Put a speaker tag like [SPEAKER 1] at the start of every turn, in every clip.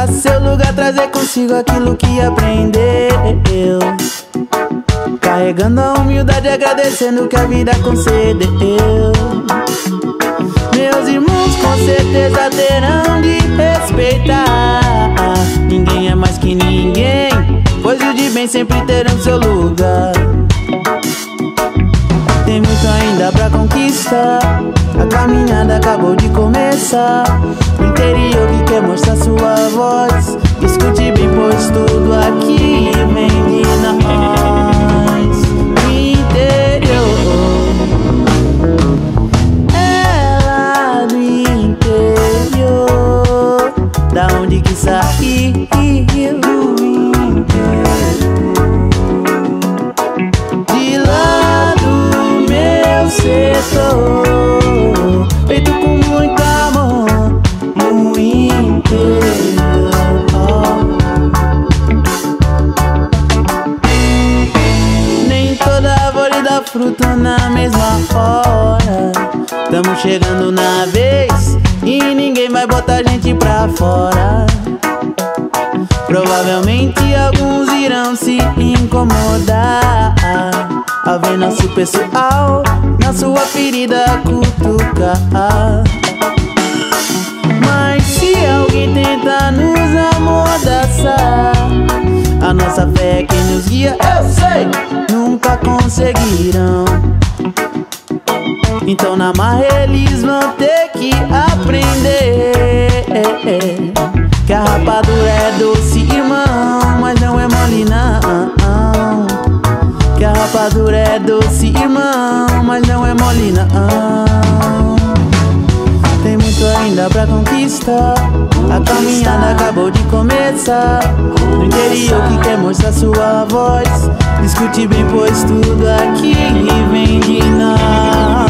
[SPEAKER 1] Buscar seu lugar, trazer consigo aquilo que aprendeu. Carregando a humildade, agradecendo que a vida concedeu. Meus irmãos com certeza terão de respeitar. Ninguém é mais que ninguém, pois o de bem sempre terão seu lugar. Tem muito ainda pra conquistar. A caminhada acabou de começar. O interior que quer mostrar sua voz. Escute bem, pois tudo aqui vem hora Tamo chegando na vez E ninguém vai botar a gente pra fora Provavelmente alguns irão se incomodar a ver nosso pessoal na sua ferida cutucar. Mas se alguém tentar nos amordaçar, a nossa fé é quem nos guia, eu sei, nunca conseguirão. Então na marra eles vão ter que aprender. Que a rapadura é doce, irmão Mas não é mole não. Que a rapadura é doce, irmão Mas não é mole não. Tem muito ainda pra conquistar. A caminhada acabou de começar. No interior que quer mostrar sua voz. Escute bem, pois tudo aqui vem de nós.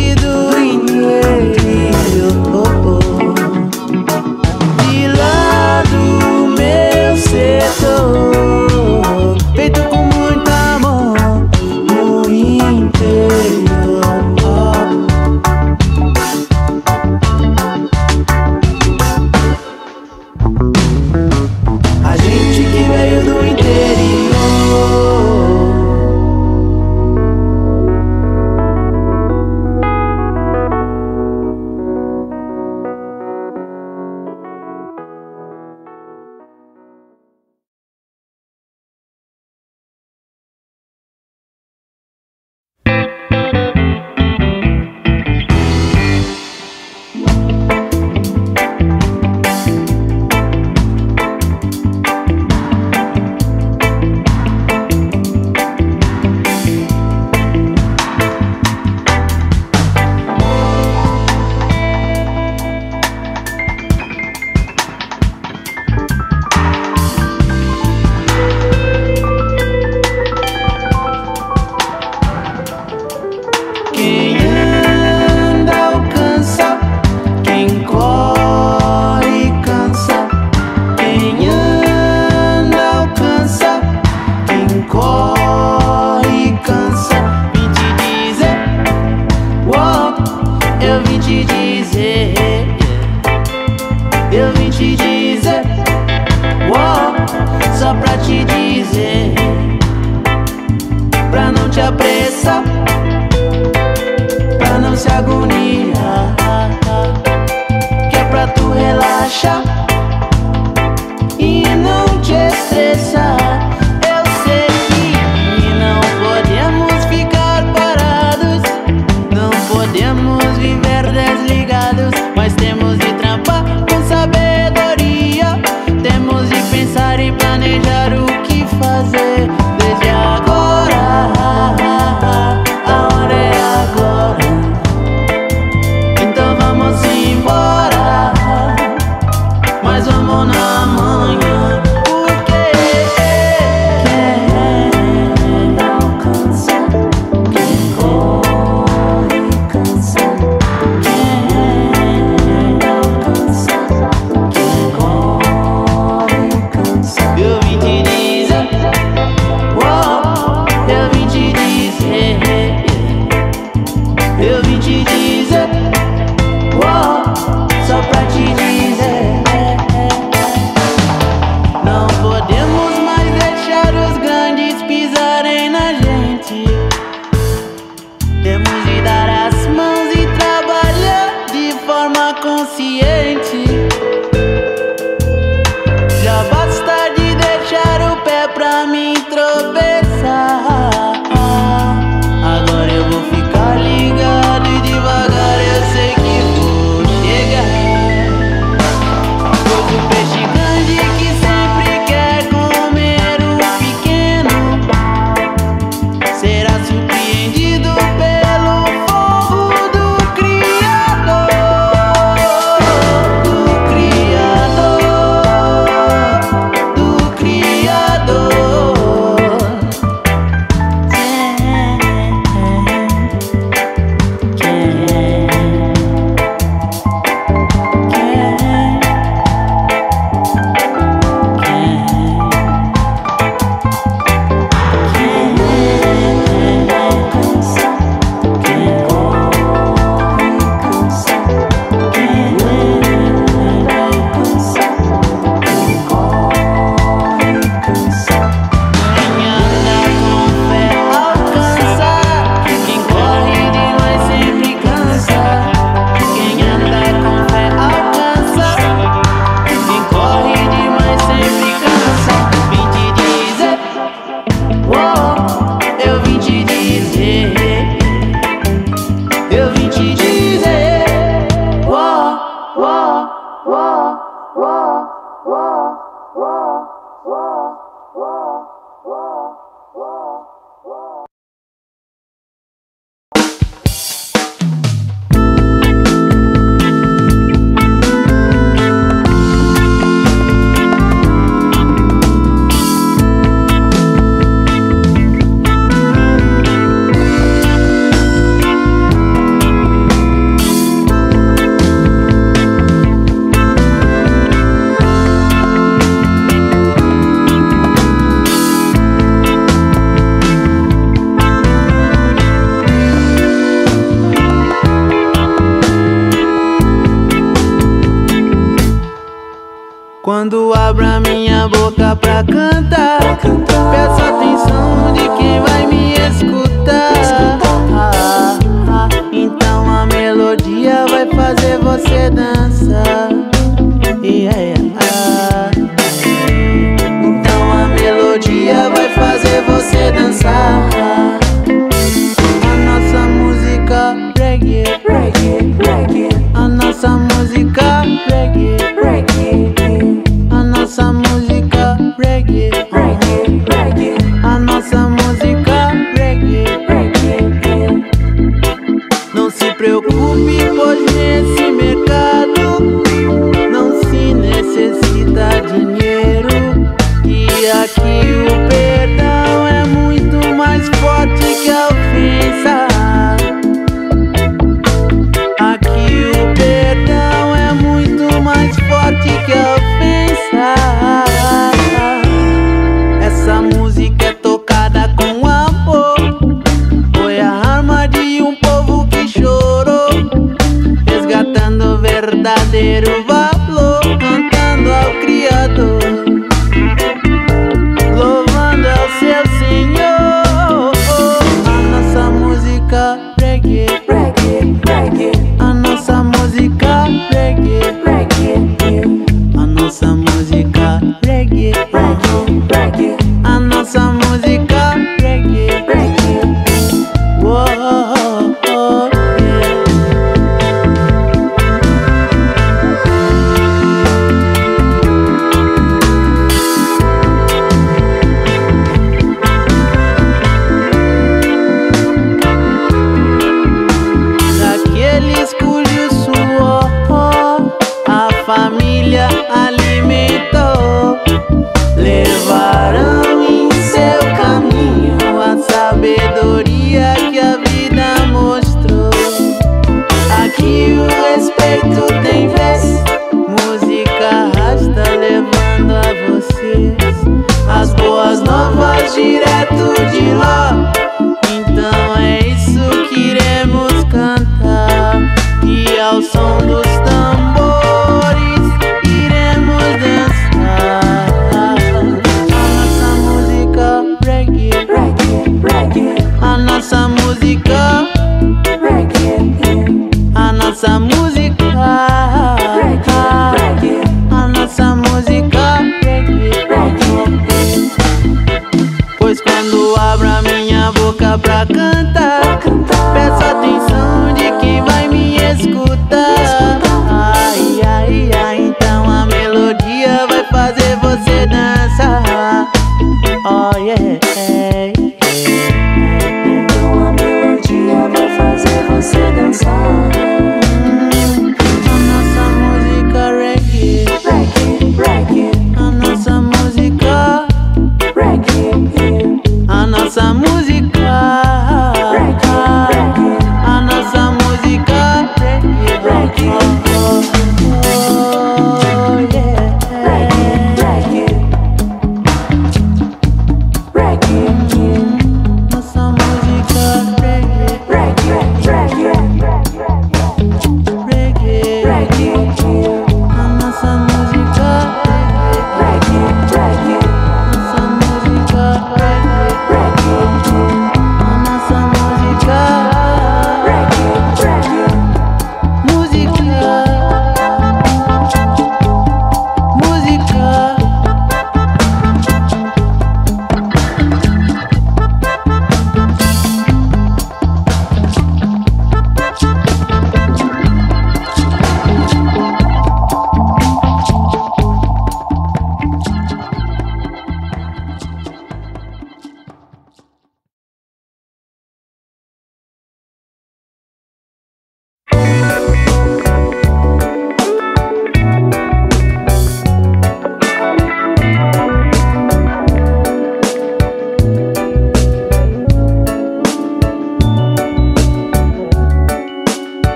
[SPEAKER 1] take off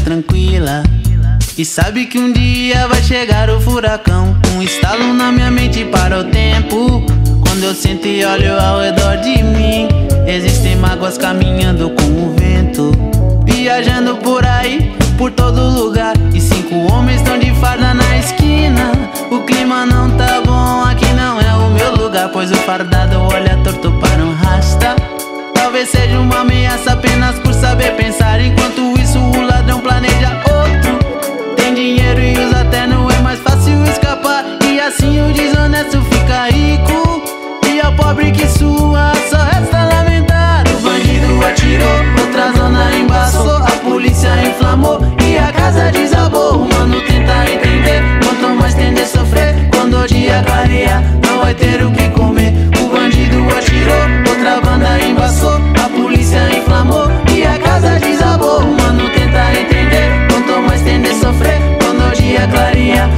[SPEAKER 1] tranquila. E sabe que um dia vai chegar o furacão. Um estalo na minha mente para o tempo. Quando eu sinto e olho ao redor de mim, existem mágoas caminhando com o vento. Viajando por aí, por todo lugar. E cinco homens estão de farda na esquina. O clima não tá bom, aqui não é o meu lugar. Pois o fardado olha torto para um rasta. Talvez seja uma ameaça apenas por saber pensar. Enquanto isso planeja outro. Tem dinheiro e usa até não é mais fácil escapar. E assim o desonesto fica rico. E ao pobre que sua só resta lamentar. O bandido atirou, outra zona embaçou. A polícia inflamou e a casa desabou. O mano tenta entender. Quanto mais tender, sofrer. Quando o dia clarear, não vai ter o que. clareia,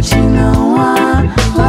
[SPEAKER 1] Don't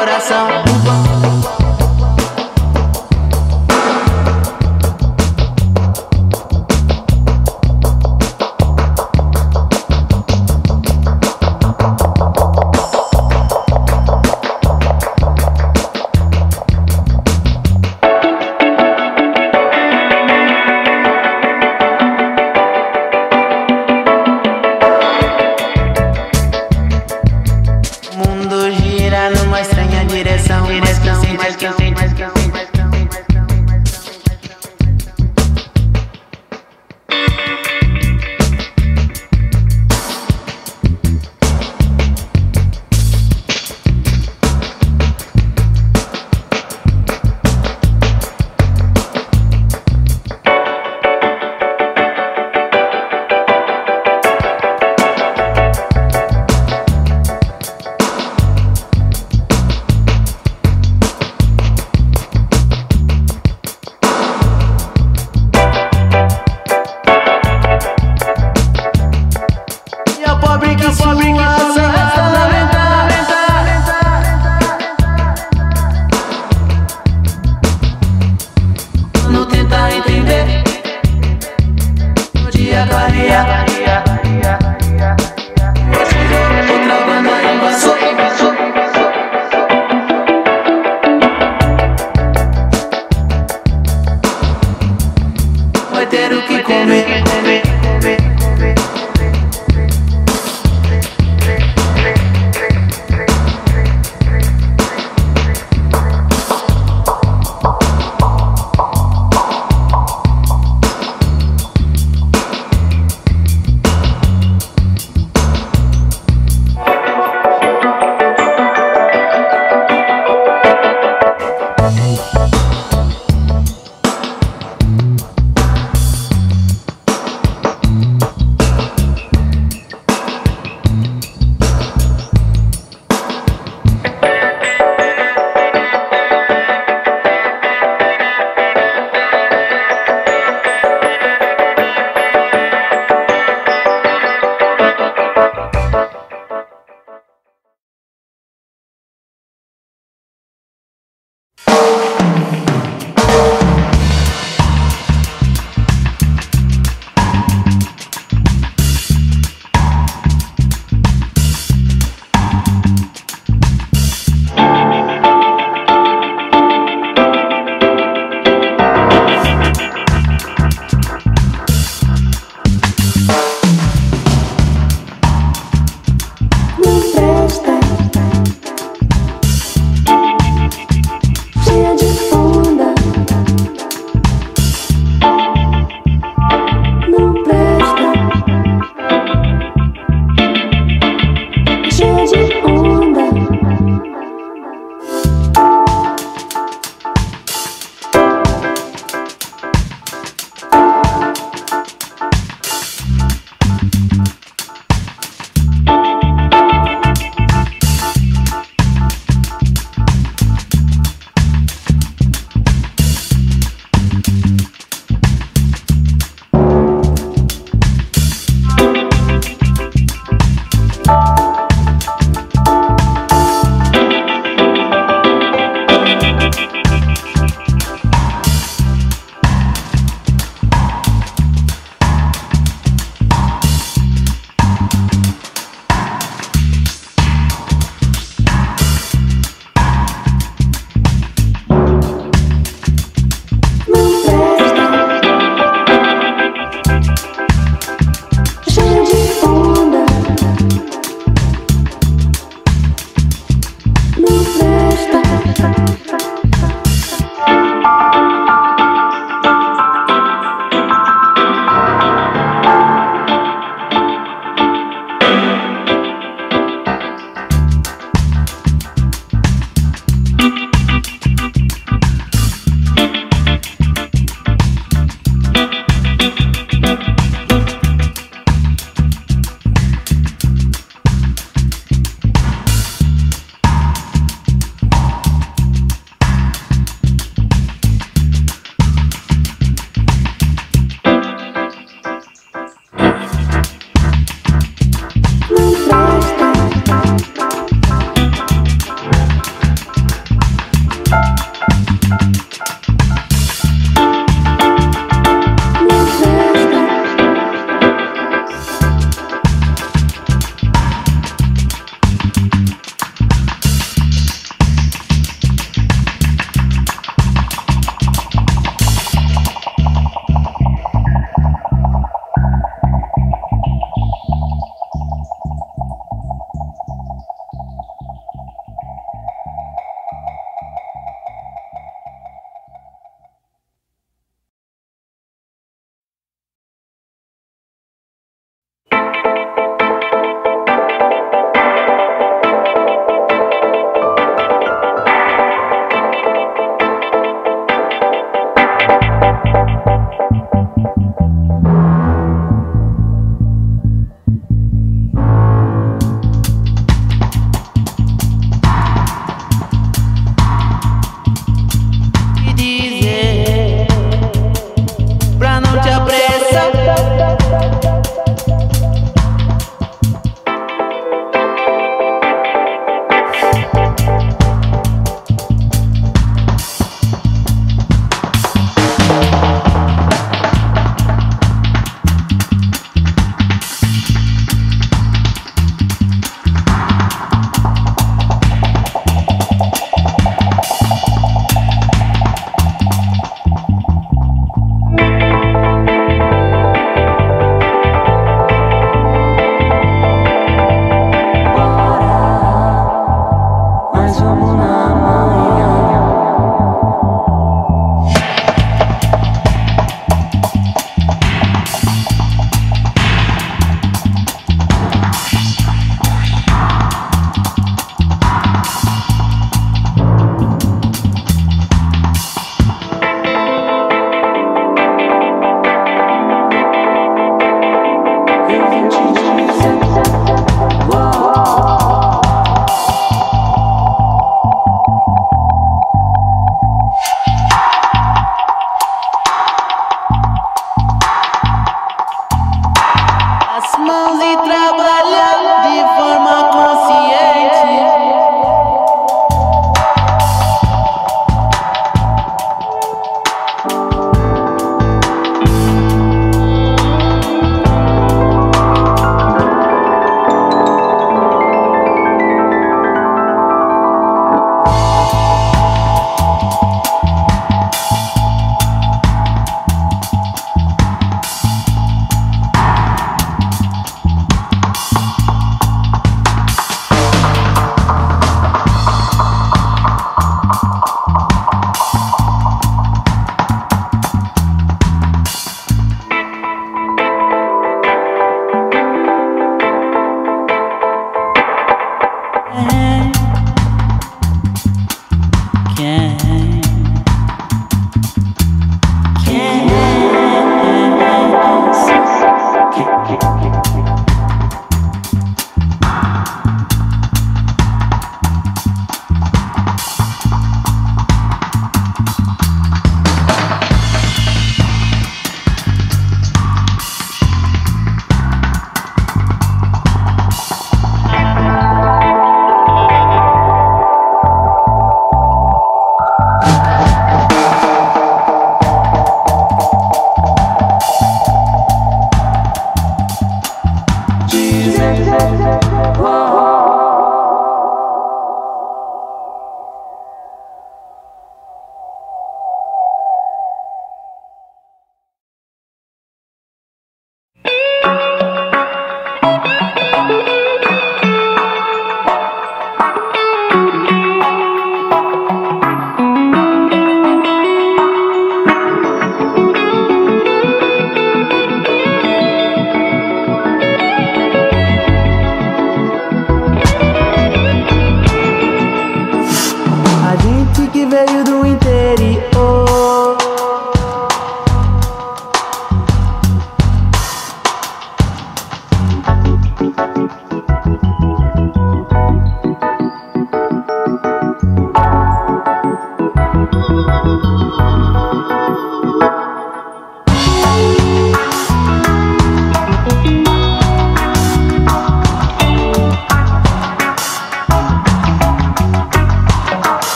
[SPEAKER 1] coração.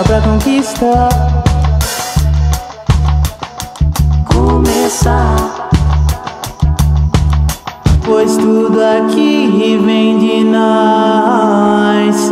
[SPEAKER 1] luta pra conquistar. Começar. Pois tudo aqui vem de nós.